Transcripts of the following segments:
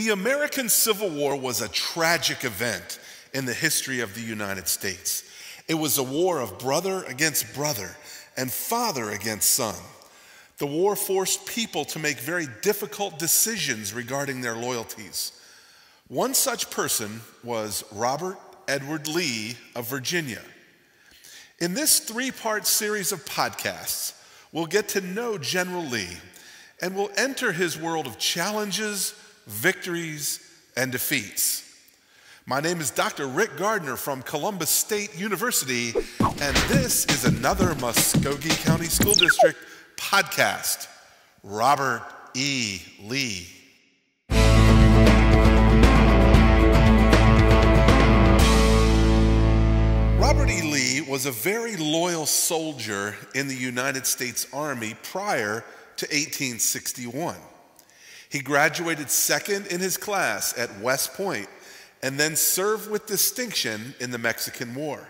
The American Civil War was a tragic event in the history of the United States. It was a war of brother against brother and father against son. The war forced people to make very difficult decisions regarding their loyalties. One such person was Robert Edward Lee of Virginia. In this three part series of podcasts, we'll get to know General Lee and we'll enter his world of challenges victories, and defeats. My name is Dr. Rick Gardiner from Columbus State University, and this is another Muscogee County School District podcast. Robert E. Lee. Robert E. Lee was a very loyal soldier in the United States Army prior to 1861. He graduated second in his class at West Point and then served with distinction in the Mexican War.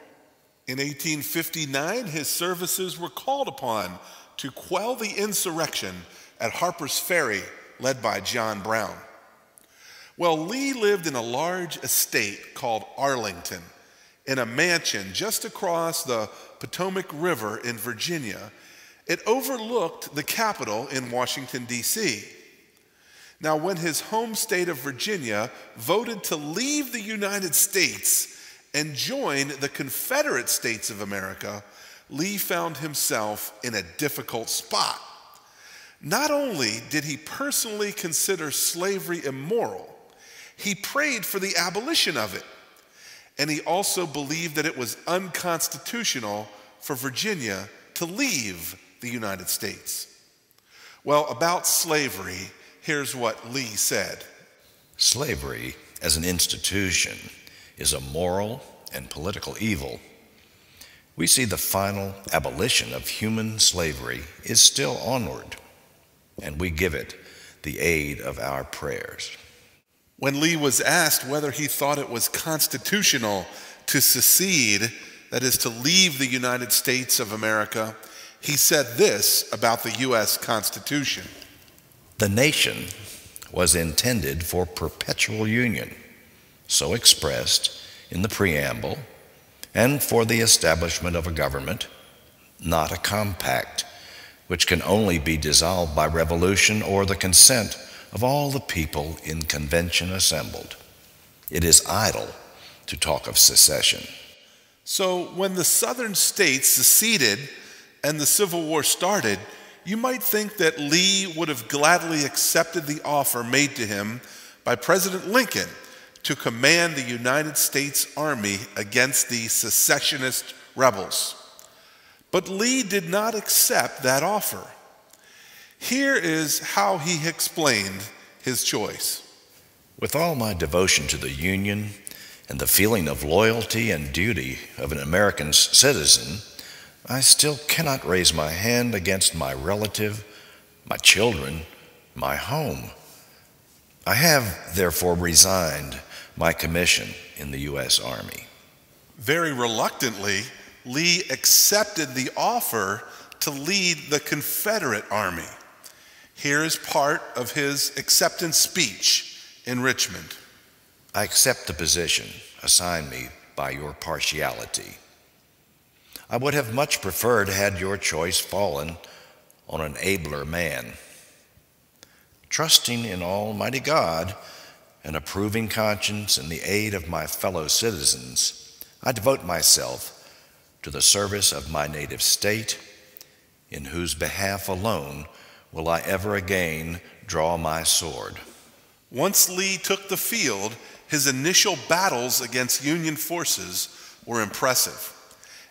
In 1859, his services were called upon to quell the insurrection at Harper's Ferry, led by John Brown. Well, Lee lived in a large estate called Arlington in a mansion just across the Potomac River in Virginia. It overlooked the Capitol in Washington, D.C. Now, when his home state of Virginia voted to leave the United States and join the Confederate States of America, Lee found himself in a difficult spot. Not only did he personally consider slavery immoral, he prayed for the abolition of it. And he also believed that it was unconstitutional for Virginia to leave the United States. Well, about slavery, Here's what Lee said Slavery as an institution is a moral and political evil. We see the final abolition of human slavery is still onward, and we give it the aid of our prayers. When Lee was asked whether he thought it was constitutional to secede, that is, to leave the United States of America, he said this about the U.S. Constitution. The nation was intended for perpetual union, so expressed in the preamble, and for the establishment of a government, not a compact, which can only be dissolved by revolution or the consent of all the people in convention assembled. It is idle to talk of secession. So, when the southern states seceded and the Civil War started, you might think that Lee would have gladly accepted the offer made to him by President Lincoln to command the United States Army against the secessionist rebels. But Lee did not accept that offer. Here is how he explained his choice. With all my devotion to the Union and the feeling of loyalty and duty of an American citizen, I still cannot raise my hand against my relative, my children, my home. I have therefore resigned my commission in the U.S. Army. Very reluctantly, Lee accepted the offer to lead the Confederate Army. Here is part of his acceptance speech in Richmond. I accept the position assigned me by your partiality. I would have much preferred had your choice fallen on an abler man. Trusting in Almighty God, an approving conscience, and the aid of my fellow citizens, I devote myself to the service of my native state, in whose behalf alone will I ever again draw my sword. Once Lee took the field, his initial battles against Union forces were impressive.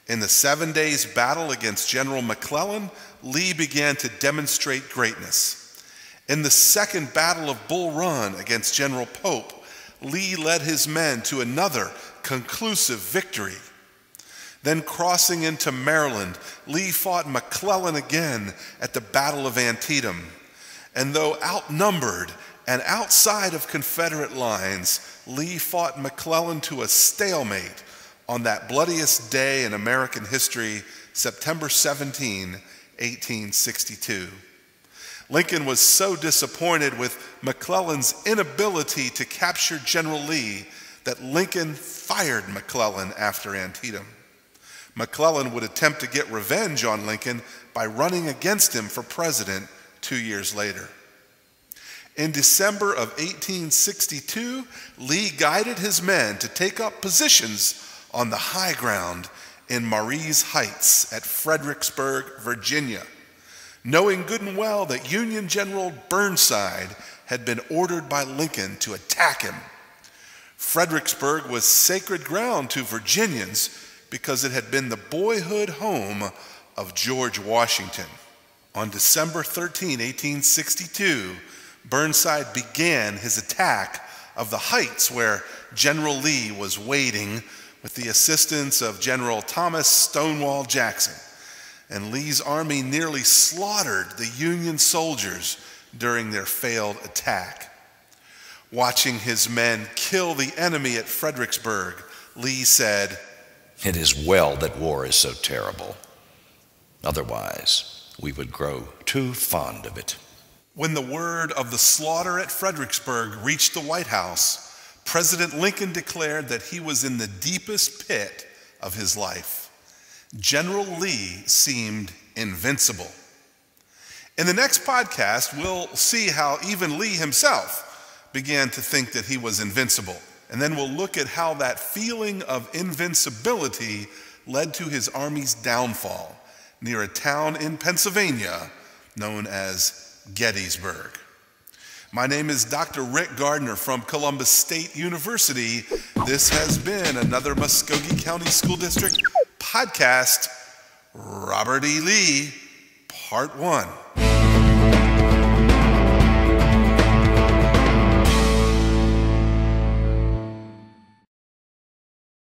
In the seven days battle against General McClellan, Lee began to demonstrate greatness. In the second battle of Bull Run against General Pope, Lee led his men to another conclusive victory. Then, crossing into Maryland, Lee fought McClellan again at the Battle of Antietam. And though outnumbered and outside of Confederate lines, Lee fought McClellan to a stalemate on that bloodiest day in American history, September 17, 1862. Lincoln was so disappointed with McClellan's inability to capture General Lee that Lincoln fired McClellan after Antietam. McClellan would attempt to get revenge on Lincoln by running against him for president two years later. In December of 1862, Lee guided his men to take up positions on the high ground in Marye's Heights at Fredericksburg, Virginia, knowing good and well that Union General Burnside had been ordered by Lincoln to attack him. Fredericksburg was sacred ground to Virginians because it had been the boyhood home of George Washington. On December 13, 1862, Burnside began his attack of the heights where General Lee was waiting with the assistance of General Thomas Stonewall Jackson. And Lee's army nearly slaughtered the Union soldiers during their failed attack. Watching his men kill the enemy at Fredericksburg, Lee said, It is well that war is so terrible. Otherwise, we would grow too fond of it. When the word of the slaughter at Fredericksburg reached the White House, President Lincoln declared that he was in the deepest pit of his life. General Lee seemed invincible. In the next podcast, we'll see how even Lee himself began to think that he was invincible. And then we'll look at how that feeling of invincibility led to his army's downfall near a town in Pennsylvania known as Gettysburg. My name is Dr. Rick Gardiner from Columbus State University. This has been another Muscogee County School District podcast, Robert E. Lee, Part 1.